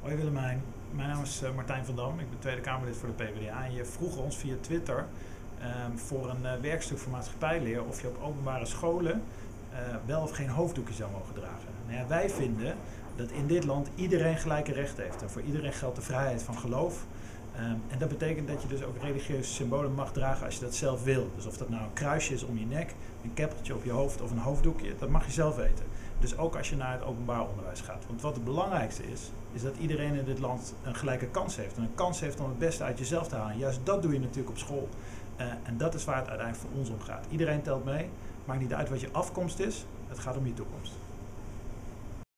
Hoi Willemijn, mijn naam is eh, Martijn van Dam. Ik ben Tweede Kamerlid voor de PvdA. En je vroeg ons via Twitter ehm, voor een uh, werkstuk voor maatschappijleer of je op openbare scholen uh, wel of geen hoofddoekje zou mogen dragen. Nou ja, wij vinden dat in dit land iedereen gelijke rechten heeft. En voor iedereen geldt de vrijheid van geloof. Um, en dat betekent dat je dus ook religieuze symbolen mag dragen als je dat zelf wil. Dus of dat nou een kruisje is om je nek, een keppeltje op je hoofd of een hoofddoekje, dat mag je zelf weten. Dus ook als je naar het openbaar onderwijs gaat. Want wat het belangrijkste is, is dat iedereen in dit land een gelijke kans heeft. En een kans heeft om het beste uit jezelf te halen. Juist dat doe je natuurlijk op school. Uh, en dat is waar het uiteindelijk voor ons om gaat. Iedereen telt mee. Maakt niet uit wat je afkomst is. Het gaat om je toekomst.